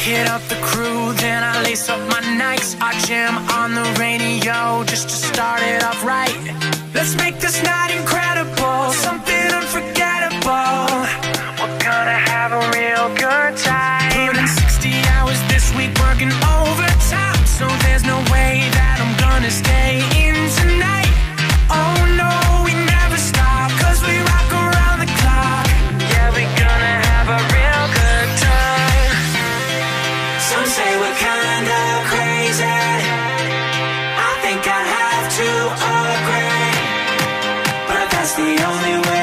Hit up the crew, then I lace up my Nikes. I jam on the radio just to start it off right. Let's make this night incredible, something unforgettable. We're gonna have a Some say we're kinda crazy. I think I have to agree, but that's the only way.